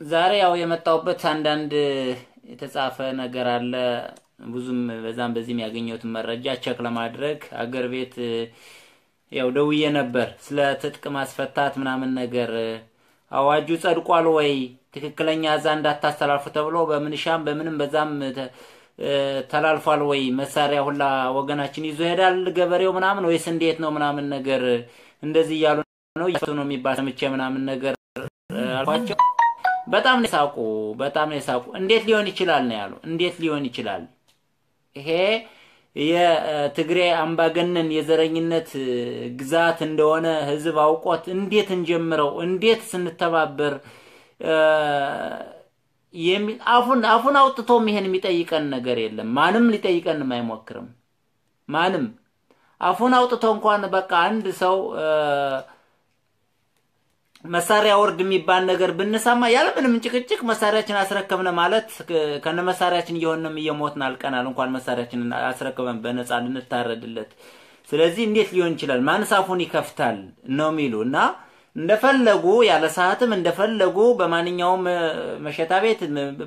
ዛሬ ያው የመጣሁበት አንዳንድ የተጻፈ ነገር አለ። ብዙም በዛም በዚህም ያገኘሁትን መረጃ ቸክ ለማድረግ አገር ቤት ያው ደውዬ ነበር ስለ ትጥቅ ማስፈታት ምናምን ነገር። አዋጁ ጸድቋል ወይ? ትክክለኛ እዛ እንዳታስተላልፉ ተብሎ በምንሻም በምንም በዛም ተላልፏል ወይ? መሳሪያ ሁላ ወገናችን ይዞ ይሄዳል ገበሬው ምናምን ወይስ እንዴት ነው ምናምን ነገር። እንደዚህ እያሉ ነው ነው የሚባል ሰምቼ ምናምን ነገር አልኳቸው። በጣም ነው የሳቁ፣ በጣም ነው የሳቁ። እንዴት ሊሆን ይችላል ነው ያሉ። እንዴት ሊሆን ይችላል? ይሄ የትግሬ አምባገነን የዘረኝነት ግዛት እንደሆነ ህዝብ አውቆት እንዴት እንጀምረው፣ እንዴት ስንተባበር የሚል አፉን አፉን አውጥቶም ይሄን የሚጠይቀን ነገር የለም። ማንም ሊጠይቀንም አይሞክርም። ማንም አፉን አውጥቶ እንኳን በቃ አንድ ሰው መሳሪያ ወርድ የሚባል ነገር ብንሰማ ያለምንም ጭቅጭቅ መሳሪያችን አስረከብነ ማለት ከነ መሳሪያችን እየሆንም እየሞትን አልቀናል። እንኳን መሳሪያችን አስረክበን በነፃ ልንታረድለት። ስለዚህ እንዴት ሊሆን ይችላል? ማንስ አፉን ይከፍታል ነው የሚሉ እና እንደፈለጉ ያለ ሰዓትም እንደፈለጉ በማንኛውም መሸታ ቤት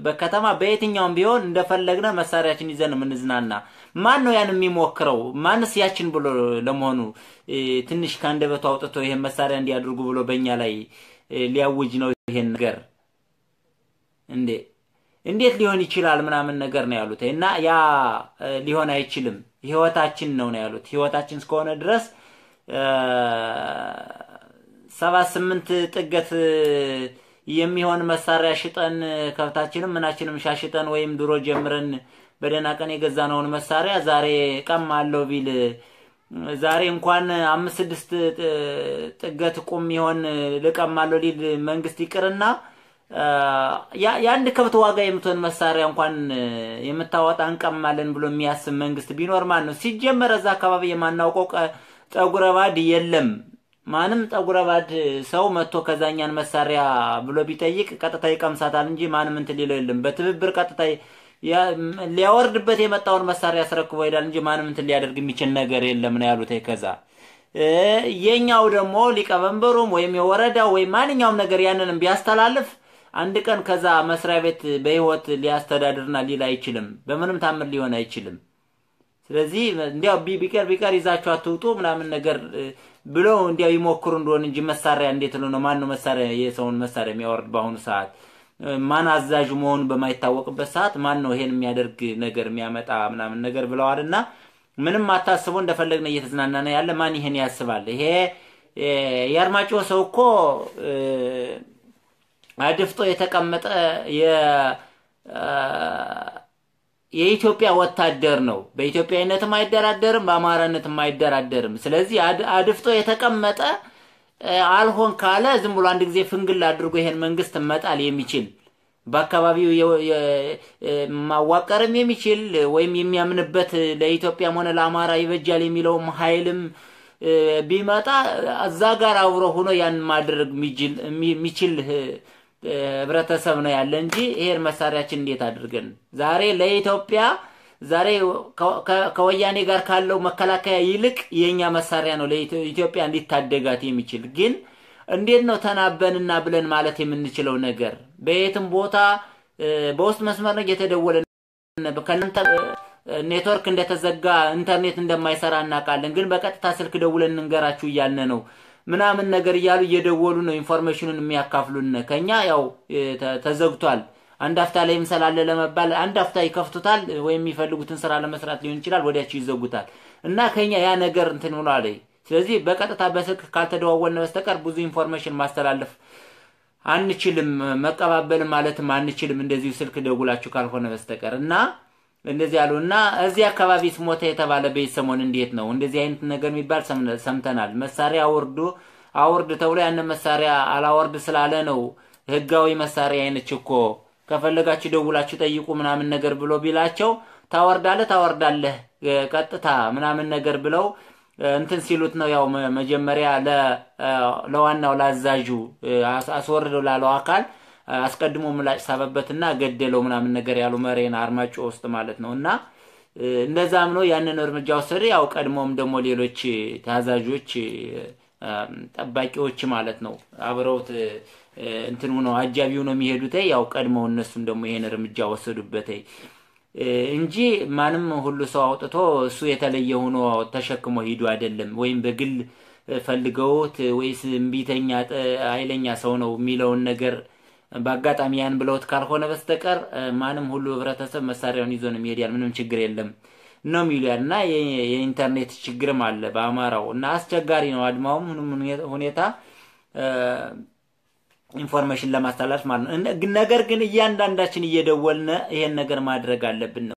በከተማ በየትኛውም ቢሆን እንደፈለግነ መሳሪያችን ይዘን የምንዝናና ማን ነው ያን የሚሞክረው? ማንስ ያችን ብሎ ለመሆኑ ትንሽ ከአንደበቱ አውጥቶ ይሄን መሳሪያ እንዲያደርጉ ብሎ በእኛ ላይ ሊያውጅ ነው ይሄን ነገር እንዴ? እንዴት ሊሆን ይችላል? ምናምን ነገር ነው ያሉት እና ያ ሊሆን አይችልም፣ ህይወታችን ነው ነው ያሉት። ህይወታችን እስከሆነ ድረስ ሰባት ስምንት ጥገት የሚሆን መሳሪያ ሽጠን ከብታችንም ምናችንም ሻሽጠን ወይም ድሮ ጀምረን በደህና ቀን የገዛነውን መሳሪያ ዛሬ ቀማለሁ ቢል ዛሬ እንኳን አምስት ስድስት ጥገት ቁም ይሆን ልቀማለሁ ሊል መንግስት ይቅርና የአንድ ከብት ዋጋ የምትሆን መሳሪያ እንኳን የምታወጣ እንቀማለን ብሎ የሚያስብ መንግስት ቢኖር ማን ነው? ሲጀመር እዛ አካባቢ የማናውቀው ጠጉረ ባድ የለም። ማንም ጠጉረ ባድ ሰው መጥቶ ከዛኛን መሳሪያ ብሎ ቢጠይቅ ቀጥታ ይቀምሳታል እንጂ ማንም እንትን ሊለው የለም። በትብብር ቀጥታ ሊያወርድበት የመጣውን መሳሪያ አስረክቦ ይሄዳል እንጂ ማንም እንትን ሊያደርግ የሚችል ነገር የለም ነው ያሉት። ከዛ የኛው ደግሞ ሊቀመንበሩም ወይም የወረዳው ወይም ማንኛውም ነገር ያንንም ቢያስተላልፍ አንድ ቀን ከዛ መስሪያ ቤት በህይወት ሊያስተዳድርና ሊል አይችልም። በምንም ታምር ሊሆን አይችልም። ስለዚህ እንዲያው ቢቀር ቢቀር ይዛችሁ አትውጡ ምናምን ነገር ብለው እንዲያው ይሞክሩ እንደሆን እንጂ መሳሪያ እንዴት ነው ማን ነው መሳሪያ የሰውን መሳሪያ የሚያወርድ በአሁኑ ሰዓት ማን አዛዥ መሆኑ በማይታወቅበት ሰዓት ማን ነው ይሄን የሚያደርግ ነገር የሚያመጣ ምናምን ነገር ብለዋል። እና ምንም አታስቦ እንደፈለግነ እየተዝናናነ ያለ ማን ይሄን ያስባል? ይሄ የአርማጭሆ ሰው እኮ አድፍጦ የተቀመጠ የኢትዮጵያ ወታደር ነው። በኢትዮጵያዊነትም አይደራደርም፣ በአማራነትም አይደራደርም። ስለዚህ አድፍጦ የተቀመጠ አልሆን ካለ ዝም ብሎ አንድ ጊዜ ፍንግል አድርጎ ይሄን መንግስት መጣል የሚችል በአካባቢው ማዋቀርም የሚችል ወይም የሚያምንበት ለኢትዮጵያም ሆነ ለአማራ ይበጃል የሚለውም ኃይልም ቢመጣ እዛ ጋር አብሮ ሆኖ ያን ማድረግ የሚችል ህብረተሰብ ነው ያለ እንጂ ይሄን መሳሪያችን እንዴት አድርገን? ዛሬ ለኢትዮጵያ ዛሬ ከወያኔ ጋር ካለው መከላከያ ይልቅ የኛ መሳሪያ ነው ለኢትዮጵያ እንዲታደጋት የሚችል። ግን እንዴት ነው ተናበንና ብለን ማለት የምንችለው ነገር? በየትም ቦታ በውስጥ መስመር ነው እየተደወለ ከእናንተ ኔትወርክ እንደተዘጋ ኢንተርኔት እንደማይሰራ እናውቃለን። ግን በቀጥታ ስልክ ደውለን እንንገራችሁ እያልን ነው ምናምን ነገር እያሉ እየደወሉ ነው ኢንፎርሜሽኑን የሚያካፍሉን። ከኛ ያው ተዘግቷል። አንድ አፍታ ላይ ምሰላለ ለመባል አንድ አፍታ ይከፍቱታል ወይም የሚፈልጉትን ስራ ለመስራት ሊሆን ይችላል ወዲያው ይዘጉታል። እና ከኛ ያ ነገር እንትን ብሏል ስለዚህ በቀጥታ በስልክ ካልተደዋወልን በስተቀር ብዙ information ማስተላለፍ አንችልም መቀባበል ማለትም አንችልም። እንደዚሁ ስልክ ደውላችሁ ካልሆነ በስተቀር እና እንደዚህ ያሉ እና እዚህ አካባቢ ስሞተ የተባለ ቤት ሰሞን እንዴት ነው? እንደዚህ አይነት ነገር የሚባል ሰምተናል። መሳሪያ አውርዱ አውርድ ተብሎ ያንን መሳሪያ አላወርድ ስላለ ነው ህጋዊ መሳሪያ አይነች እኮ። ከፈለጋችሁ ደውላችሁ ጠይቁ ምናምን ነገር ብሎ ቢላቸው ታወርዳለህ ታወርዳለህ ቀጥታ ምናምን ነገር ብለው እንትን ሲሉት ነው ያው መጀመሪያ ለዋናው ላዛዡ አስወርደው ላለው አካል አስቀድሞ ምላጭ ሳበበትና ገደለው ምናምን ነገር ያሉ መሬን አርማጮ ውስጥ ማለት ነው እና እንደዛም ነው ያንን እርምጃ ወሰደ ያው ቀድሞም ደግሞ ሌሎች ታዛዦች ጠባቂዎች ማለት ነው አብረውት እንትን ሆነው አጃቢው ነው የሚሄዱት። ያው ቀድመው እነሱም ደግሞ ይሄን እርምጃ ወሰዱበት እንጂ ማንም ሁሉ ሰው አውጥቶ እሱ የተለየ ሆኖ ተሸክሞ ሂዱ አይደለም። ወይም በግል ፈልገውት ወይስ እምቢተኛ ኃይለኛ ሰው ነው የሚለውን ነገር በአጋጣሚ ያን ብለውት ካልሆነ በስተቀር ማንም ሁሉ ህብረተሰብ መሳሪያውን ይዞ ነው የሚሄድ። ምንም ችግር የለም ነው የሚሉ ያል እና የኢንተርኔት ችግርም አለ በአማራው እና አስቸጋሪ ነው አድማውም ሁኔታ information ለማስተላለፍ ማለት ነው። ነገር ግን እያንዳንዳችን እየደወልነ ይሄን ነገር ማድረግ አለብን ነው